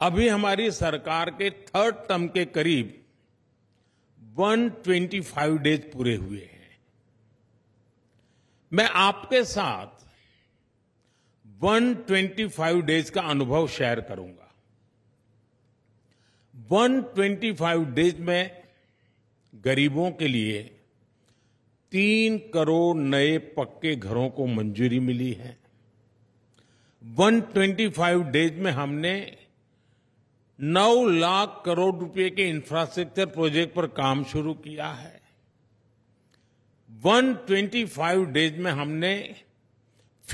अभी हमारी सरकार के थर्ड टर्म के करीब 125 डेज़ पूरे हुए हैं। मैं आपके साथ 125 डेज़ का अनुभव शेयर करूँगा। 125 डेज़ में गरीबों के लिए तीन करोड़ नए पक्के घरों को मंजूरी मिली है। 125 डेज़ में हमने 9 लाख करोड़ रुपए के इंफ्रास्ट्रक्चर प्रोजेक्ट पर काम शुरू किया है। 125 डेज़ में हमने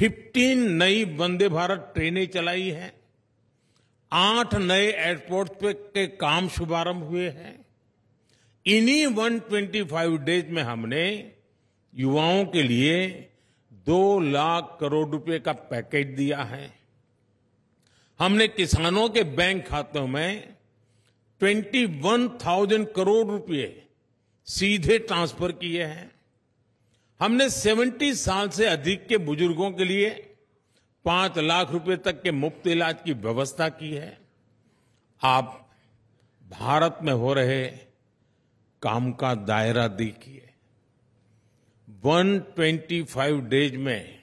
15 नई वंदे भारत ट्रेनें चलाई हैं। आठ नए एयरपोर्ट पे के काम शुभारंभ हुए हैं। इन्हीं 125 डेज़ में हमने युवाओं के लिए दो लाख करोड़ रुपए का पैकेज दिया है। हमने किसानों के बैंक खातों में 21,000 करोड़ रुपए सीधे ट्रांसफ़र किए हैं। हमने 70 साल से अधिक के बुज़ुर्गों के लिए पाँच लाख रुपए तक के मुफ़्त इलाज की व्यवस्था की है। आप भारत में हो रहे काम का दायरा देखिए। 125 डेज़ में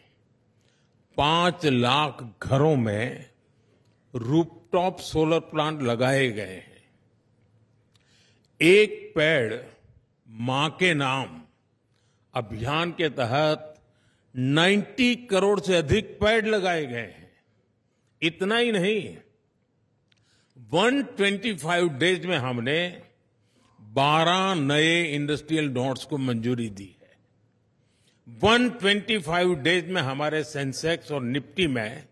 पाँच लाख घरों में रूपटॉप सोलर प्लांट लगाए गए हैं। एक पेड़ माँ के नाम अभियान के तहत 90 करोड़ से अधिक पेड़ लगाए गए हैं। इतना ही नहीं 125 डेज़ में हमने 12 नए इंडस्ट्रियल नोट्स को मंजूरी दी है। 125 डेज़ में हमारे सेंसेक्स और निफ्टी में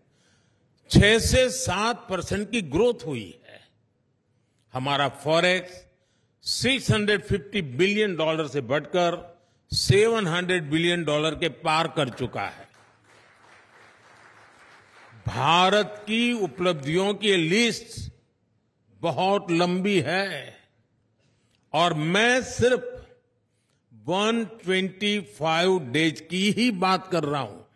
छह से सात परसेंट की ग्रोथ हुई है। हमारा फॉरेक्स 650 बिलियन डॉलर से बढ़कर 700 बिलियन डॉलर के पार कर चुका है। भारत की उपलब्धियों की लिस्ट बहुत लंबी है और मैं सिर्फ़ 125 डेज़ की ही बात कर रहा हूँ।